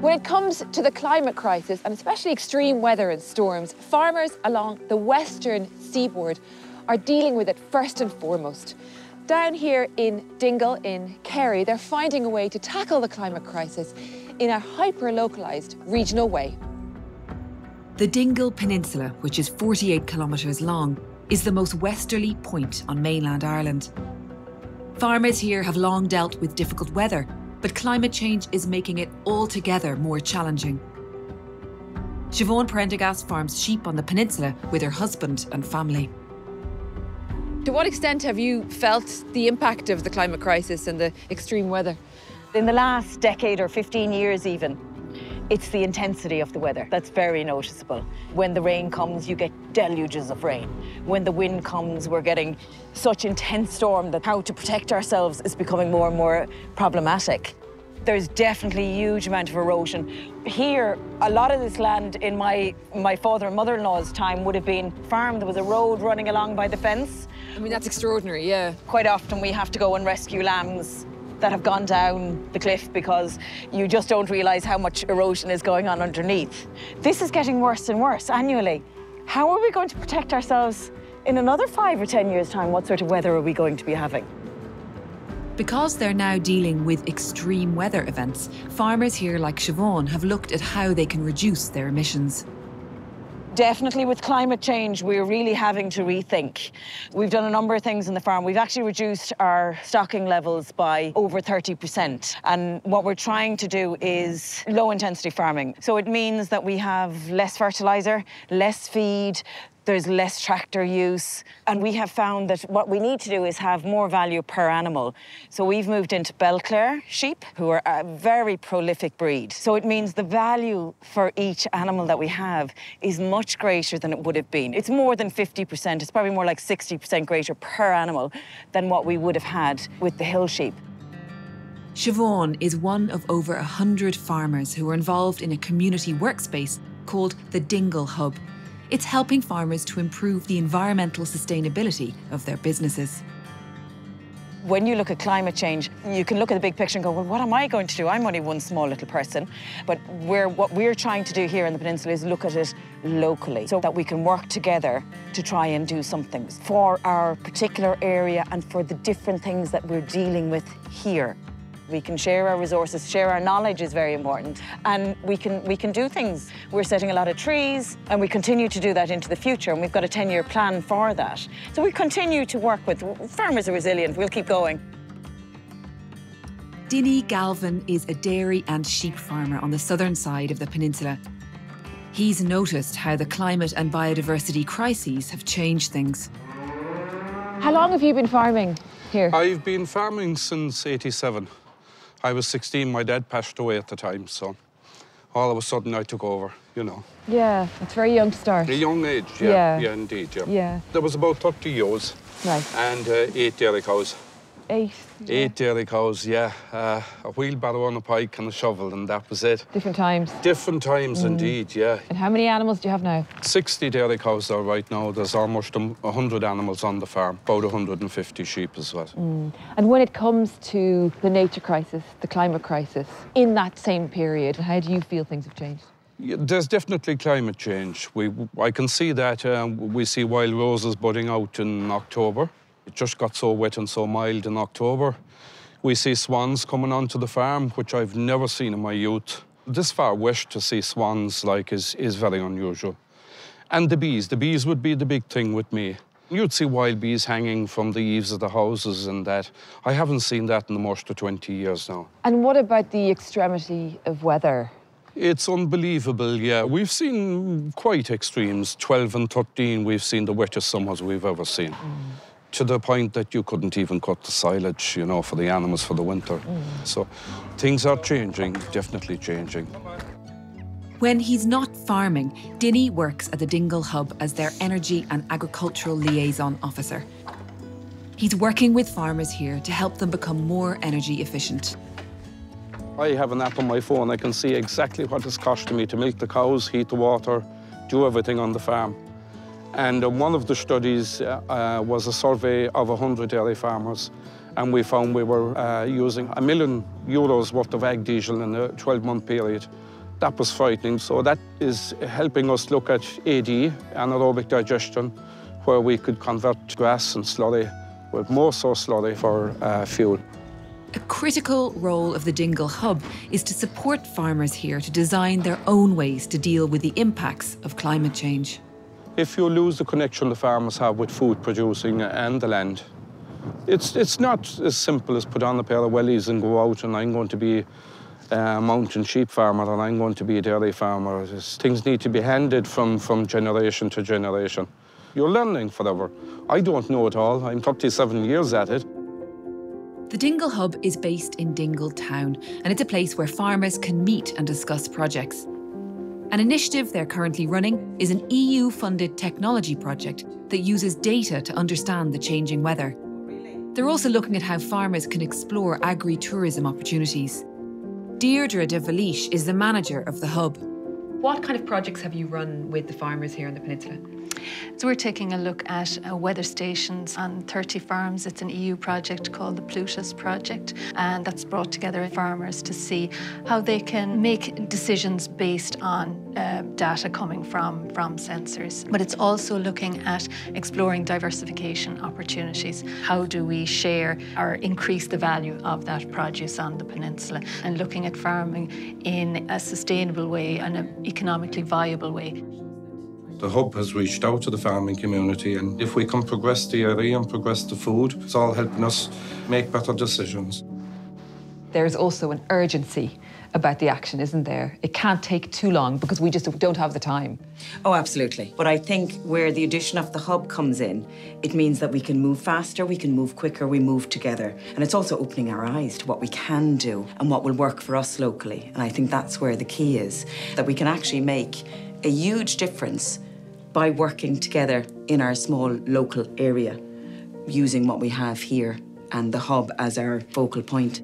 When it comes to the climate crisis, and especially extreme weather and storms, farmers along the western seaboard are dealing with it first and foremost. Down here in Dingle in Kerry, they're finding a way to tackle the climate crisis in a hyper-localised regional way. The Dingle Peninsula, which is 48 kilometres long, is the most westerly point on mainland Ireland. Farmers here have long dealt with difficult weather but climate change is making it altogether more challenging. Siobhan Prendergast farms sheep on the peninsula with her husband and family. To what extent have you felt the impact of the climate crisis and the extreme weather? In the last decade or 15 years, even, it's the intensity of the weather that's very noticeable. When the rain comes, you get deluges of rain. When the wind comes, we're getting such intense storm that how to protect ourselves is becoming more and more problematic. There's definitely a huge amount of erosion. Here, a lot of this land in my, my father and mother-in-law's time would have been farmed. There was a road running along by the fence. I mean, that's extraordinary, yeah. Quite often we have to go and rescue lambs that have gone down the cliff because you just don't realise how much erosion is going on underneath. This is getting worse and worse annually. How are we going to protect ourselves in another five or 10 years' time? What sort of weather are we going to be having? Because they're now dealing with extreme weather events, farmers here like Siobhan have looked at how they can reduce their emissions. Definitely with climate change, we're really having to rethink. We've done a number of things in the farm. We've actually reduced our stocking levels by over 30%. And what we're trying to do is low intensity farming. So it means that we have less fertilizer, less feed, there's less tractor use. And we have found that what we need to do is have more value per animal. So we've moved into Belclare sheep, who are a very prolific breed. So it means the value for each animal that we have is much greater than it would have been. It's more than 50%. It's probably more like 60% greater per animal than what we would have had with the hill sheep. Siobhan is one of over 100 farmers who are involved in a community workspace called the Dingle Hub it's helping farmers to improve the environmental sustainability of their businesses. When you look at climate change, you can look at the big picture and go, well, what am I going to do? I'm only one small little person. But we're, what we're trying to do here in the peninsula is look at it locally so that we can work together to try and do something for our particular area and for the different things that we're dealing with here. We can share our resources, share our knowledge is very important, and we can, we can do things. We're setting a lot of trees, and we continue to do that into the future, and we've got a 10-year plan for that. So we continue to work with, farmers are resilient, we'll keep going. Dinny Galvin is a dairy and sheep farmer on the southern side of the peninsula. He's noticed how the climate and biodiversity crises have changed things. How long have you been farming here? I've been farming since 87. I was 16, my dad passed away at the time, so all of a sudden I took over, you know. Yeah, it's very young to start. A young age, yeah, yeah, yeah indeed, yeah. yeah. There was about 30 ewes right. and uh, eight dairy cows. Eight. Yeah. Eight dairy cows, yeah. Uh, a wheelbarrow on a pike and a shovel, and that was it. Different times. Different times, mm. indeed, yeah. And how many animals do you have now? 60 dairy cows there right now. There's almost 100 animals on the farm, about 150 sheep as well. Mm. And when it comes to the nature crisis, the climate crisis, in that same period, how do you feel things have changed? There's definitely climate change. We, I can see that. Um, we see wild roses budding out in October. It just got so wet and so mild in October. We see swans coming onto the farm, which I've never seen in my youth. This far west to see swans like is, is very unusual. And the bees, the bees would be the big thing with me. You'd see wild bees hanging from the eaves of the houses and that. I haven't seen that in the most of 20 years now. And what about the extremity of weather? It's unbelievable, yeah. We've seen quite extremes. 12 and 13, we've seen the wettest summers we've ever seen. Mm to the point that you couldn't even cut the silage, you know, for the animals for the winter. Mm. So things are changing, definitely changing. When he's not farming, Dinny works at the Dingle Hub as their energy and agricultural liaison officer. He's working with farmers here to help them become more energy efficient. I have an app on my phone. I can see exactly what it's costing me to milk the cows, heat the water, do everything on the farm. And one of the studies uh, uh, was a survey of 100 dairy farmers. and we found we were uh, using a million euros worth of ag diesel in a 12-month period. That was frightening. So that is helping us look at AD, anaerobic digestion, where we could convert grass and slurry, with more so slurry for uh, fuel. A critical role of the Dingle Hub is to support farmers here to design their own ways to deal with the impacts of climate change. If you lose the connection the farmers have with food producing and the land, it's, it's not as simple as put on a pair of wellies and go out and I'm going to be a mountain sheep farmer and I'm going to be a dairy farmer. It's, things need to be handed from, from generation to generation. You're learning forever. I don't know it all. I'm 37 years at it. The Dingle Hub is based in Dingle Town, and it's a place where farmers can meet and discuss projects. An initiative they're currently running is an EU funded technology project that uses data to understand the changing weather. They're also looking at how farmers can explore agri tourism opportunities. Deirdre de Bhailís is the manager of the hub. What kind of projects have you run with the farmers here in the peninsula? So we're taking a look at uh, weather stations on 30 farms. It's an EU project called the Ploutos Project, and that's brought together farmers to see how they can make decisions based on uh, data coming from, from sensors. But it's also looking at exploring diversification opportunities. How do we share or increase the value of that produce on the peninsula? And looking at farming in a sustainable way and an economically viable way. The hub has reached out to the farming community, and if we can progress the area and progress the food, it's all helping us make better decisions. There's also an urgency about the action, isn't there? It can't take too long because we just don't have the time. Oh, absolutely. But I think where the addition of the hub comes in, it means that we can move faster, we can move quicker, we move together. And it's also opening our eyes to what we can do and what will work for us locally. And I think that's where the key is that we can actually make a huge difference by working together in our small local area, using what we have here and the hub as our focal point.